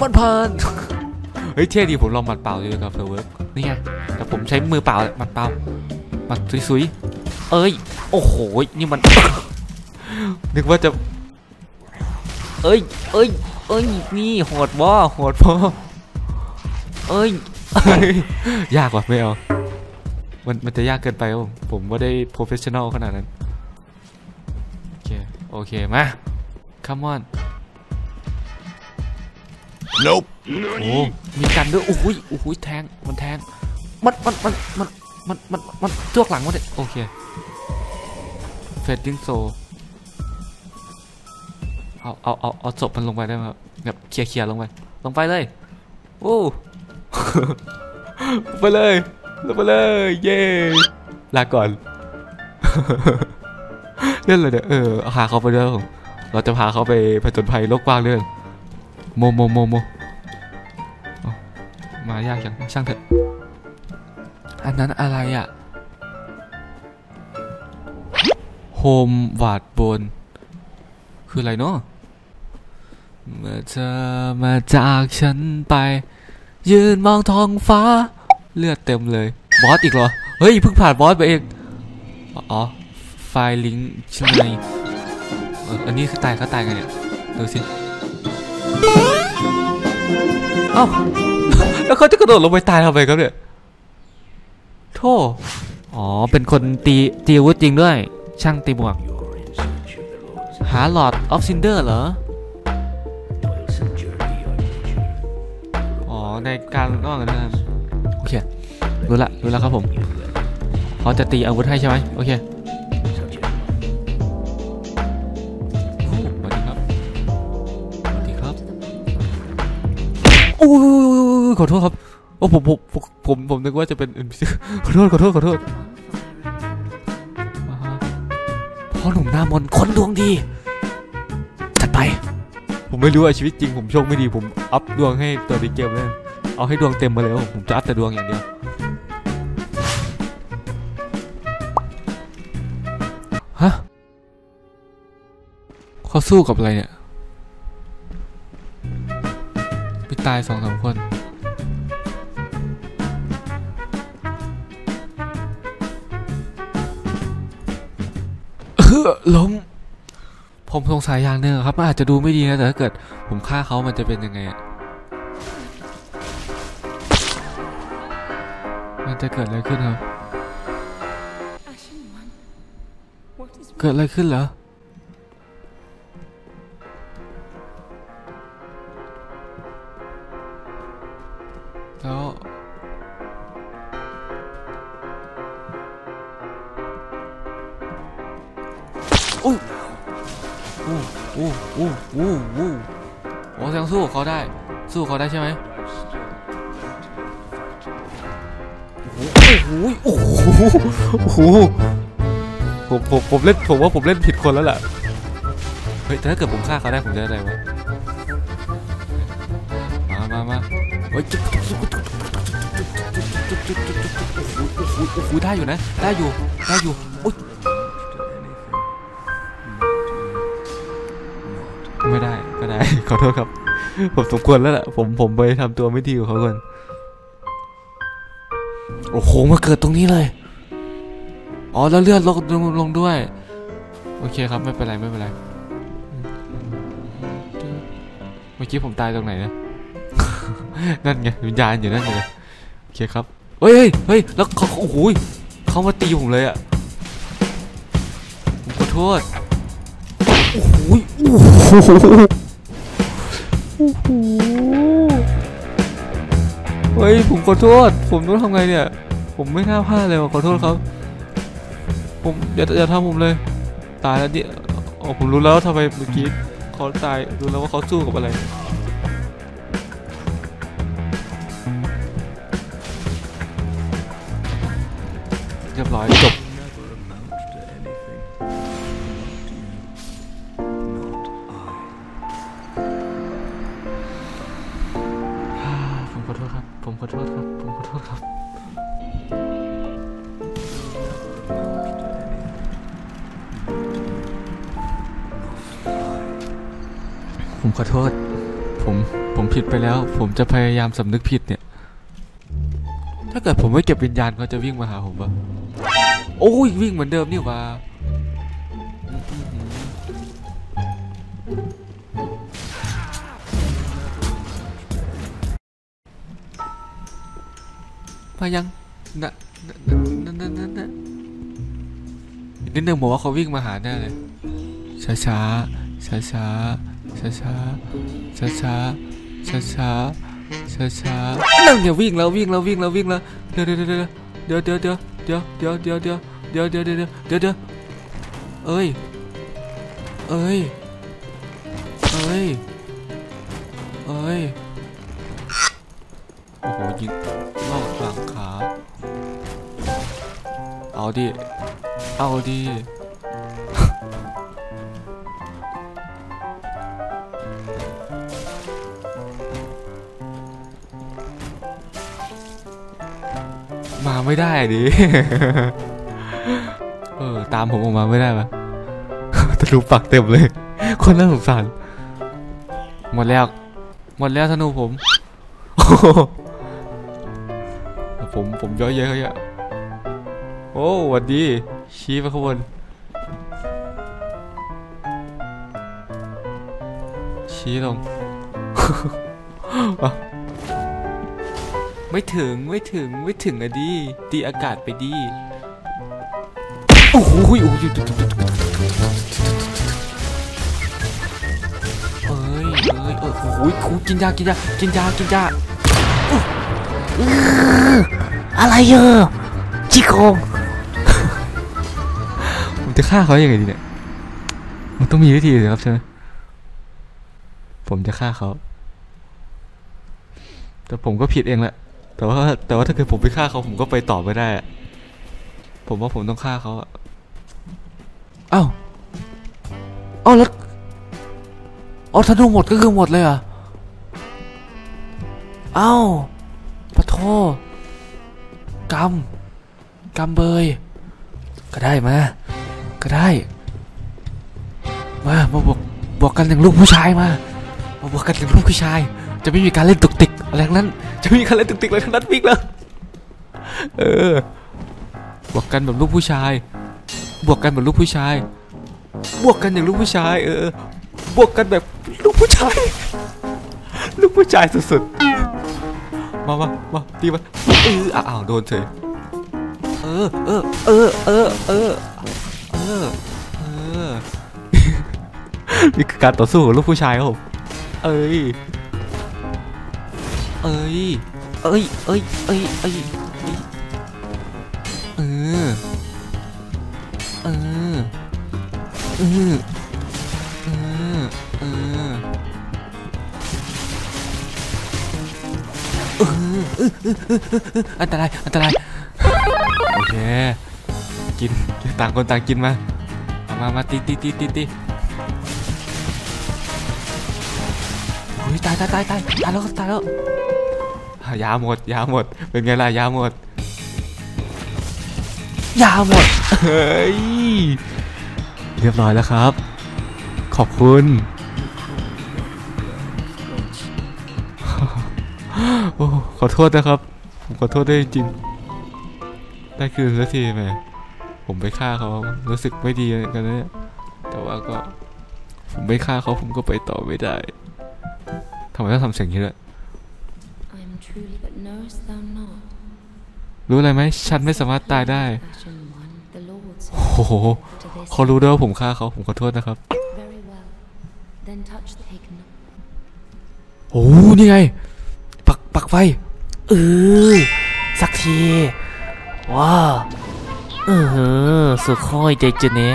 มันผ่านเฮ้ยเท่ดีผมลองหมัดเปล่าดูครับเผื่อ work นี่ไงแต่ผมใช้มือเปล่าหมัดเปล่าหมัดซุยๆเอ้ยโอ้โหนี่มันนึกว่าจะ เอ้ยเอ้ยเอ้ยนี่โหดบ่โหดบ่เอ้ยเอ้ยยากกว่าไม่เอามันมันจะยากเกินไปผมผมว่าได้ professional ขนาดนั้น โอเค โอเค มา come on Nope. โอ้มีกันด้วยโอ้โหยโอ้โหยแทงมันแทงมันมันมันมันมันมันมันจวกหลังมันเลยโอเคเฟดดิ้งโซเอาเอาเอาเอาศพมันลงไปได้ไหมครับแบบเคลียร์เคลียร์ลงไปลงไปเลยโอ้ไปเลยลงไปเลยเย้ลาก่อนเล่นเลยเดี๋ยวเออพาเขาไปด้วยผมเราจะพาเขาไปผจญภัยโลกกว้างเรื่อง โมโมโมโมมายากจังช่างเถอะ อันนั้นอะไรอะโฮมวาดบน คืออะไรเนาะเมื่อเธอมาจากฉันไป ยืนมองท้องฟ้า เลือดเต็มเลย บอสอีกเหรอ เฮ้ยเพิ่งผ่านบอสไปเอง อ๋อ Firelink ใช่ไหมอออันนี้คือตายเขาตายกันเนี่ย ดูสิ เอ้าแล้วเขาจะกระโดดลงไปตายทำไมครับเนี่ยโธ่อ๋อ เป็นคนตีตีอาวุธจริงด้วย ช่างตีบวก หา Lord of Cinder เหรอ อ๋อ ในการระหว่างนั้นโอเค รู้ละ รู้แล้วครับผม เขาจะตีอาวุธให้ใช่ไหมโอเค โอ้ยขอโทษครับโอ้ผมผมผมผมผมนึกว่าจะเป็นขอโทษขอโทษขอโทษพ่อหนุ่มหน้ามนคนดวงดีจัดไป ผมไม่รู้ว่าชีวิตจริงผมโชคไม่ดีผมอัพดวงให้ตัวในเกมเลยเอาให้ดวงเต็มมาเลยครับผมจะอัพแต่ดวงอย่างเดียวฮะเขาสู้กับอะไรเนี่ย ตายสองสามคน เออล้ม ผมสงสัยอย่างหนึ่งครับ มันอาจจะดูไม่ดีนะ แต่ถ้าเกิดผมฆ่าเขามันจะเป็นยังไงอะมันจะเกิดอะไรขึ้นครับ เกิดอะไรขึ้นเหรอ อู้อู้อู้อู้อู้อู้โอ้ยังสู้เขาได้ สู้เขาได้ใช่ไหมโอ้โหโอ้โหโอ้โหผมผมผมเล่นผมว่าผมเล่นผิดคนแล้วล่ะเฮ้ยแต่ถ้าเกิดผมฆ่าเขาได้ผมจะได้อะไรวะมามามาเฮ้ยจุ๊บจุ๊บจุ๊บจุ๊บจุ๊บจุ๊บจุ๊บจุ๊บโอ้โหโอ้โหโอ้โหได้อยู่นะได้อยู่ได้อยู่ ได้ก็ได้ขอโทษครับ ผมสมควรแล้วล่ะ ผมผมไปทำตัวไม่ดีกับเขาก่อนโอ้โหมาเกิดตรงนี้เลย อ๋อแล้วเลือดลงลงลงด้วย โอเคครับไม่เป็นไรไม่เป็นไร เมื่อกี้ผมตายตรงไหนนะ นั่นไงวิญญาณอยู่นั่นไงโอเคครับเฮ้ยเฮ้ยเฮ้ยแล้วเขาโอ้โหเขามาตีผมเลยอะผมขอโทษ โอ้โหโอ้โห โอ้โหเฮ้ยผมขอโทษ ผมต้องทำไงเนี่ย ผมไม่น่าพลาดเลยวะขอโทษครับ ผมอย่าอย่าทำผมเลย ตายแล้วเนี่ยอ๋อผมรู้แล้วทำไมเมื่อกี้เขาตายรู้แล้วว่าเขาสู้กับอะไรเรียบร้อยจบ ผมขอโทษ ผม ผมผิดไปแล้ว ผมจะพยายามสำนึกผิดเนี่ย ถ้าเกิดผมไม่เก็บวิญญาณเขาจะวิ่งมาหาผมปะโอ้ยวิ่งเหมือนเดิมนี่ว่ามายังนะนะนะนะนะนะอีกนิดนึงผมว่าเขาวิ่งมาหาแน่เลยช้าช้าช้าช้า ช้าช้าช้าช้าช้าช้าช้าช้านั่นเนี่ยวิ่งแล้ววิ่งแล้ววิ่งแล้ววิ่งแล้วเดี๋ยวเดี๋ยวเดี๋ยวเดี๋ยวเดี๋ยวเดี๋ยวเดี๋ยวเดี๋ยวเดี๋ยวเดี๋ยวเดี๋ยวเดี๋ยวเดี๋ยวเดี๋ยวเดี๋ยวเอ้ยเอ้ยเอ้ยเอ้ยโอ้โหยิงลอกหลังขาเอาดิเอาดิ มาไม่ได้ดิเออตามผมออกมาไม่ได้ปะทะลุปักเต็มเลย คนน่าสงสารหมดแล้ว หมดแล้วธนูผมผมผมเยอะแยอะเยอะโอ้หวัดดี ชี้ไปข้างบนชี้ลง ไม่ถึงไม่ถึงไม่ถึงอะดิตีอากาศไปดิโอ้โหโอ้โหเอ้ยเอ้ยเออโอ้ยครูกินยากินยากินยากินยาอะไรเยอะจิโกงผมจะฆ่าเขายังไงดีเนี่ยมันต้องมีวิธีสิครับใช่ไหมผมจะฆ่าเขาแต่ผมก็ผิดเองแหละ แต่ว่าแต่ว่าถ้าเกิดผมไปฆ่าเขาผมก็ไปต่อไม่ได้ ผมว่าผมต้องฆ่าเขาอะเอ้าเอ้าแล้วอ๋อธนูหมดก็คือหมดเลยอะเอ้าปะโทกำกำเบย ก็ได้มา ก็ได้ มามาบวกบวกกันอย่างลูกผู้ชายมา มาบวกกันอย่างลูกผู้ชาย จะไม่มีการเล่นตุกติก อะไรทั้งนั้น จะม่มีการเล่นตุกติกอะไรทั้งนั้นวิ่งแล้วเออ บวกกันแบบลูกผู้ชาย บวกกันแบบลูกผู้ชาย บวกกันอย่างลูกผู้ชาย เออ บวกกันแบบลูกผู้ชาย ลูกผู้ชายสุดๆ มามามาตีมาเอออ้าวโดนเฉยเออ เออ เออ เออ เออ เออ เออ นี่คือการต่อสู้ของลูกผู้ชายครับผมเอ้ย เอ้ย เอ้ย เอ้ย เอ้ย เอ้ย เออ เออ เออ เออ เออ อันตราย อันตราย โอเค กิน ต่างคนต่างกินมา มา มาตีตีตีตีตีเฮ้ยตายตายตายตายตายแล้วครับตายแล้ว ยาหมด ยาหมด เป็นไงล่ะ ยาหมด ยาหมด เฮ้ย เรียบร้อยแล้วครับ ขอบคุณ โอ้ ขอโทษนะครับ ผมขอโทษได้วยจริง ได้คืนสักทีไหมผมไปฆ่าเขา รู้สึกไม่ดีกันนะเนี่ยแต่ว่าก็ ผมไปฆ่าเขาผมก็ไปต่อไม่ได้ทำไมต้องทำเสียงนี้ด้วย รู้อะไรไหมฉันไม่สามารถตายได้โอ้โหเขารู้ด้วยว่าผมฆ่าเขาผมขอโทษนะครับโอ้นี่ไง ปักปักไฟเออสักที ว้าเออสุดค่อยใจจุดเนี้ย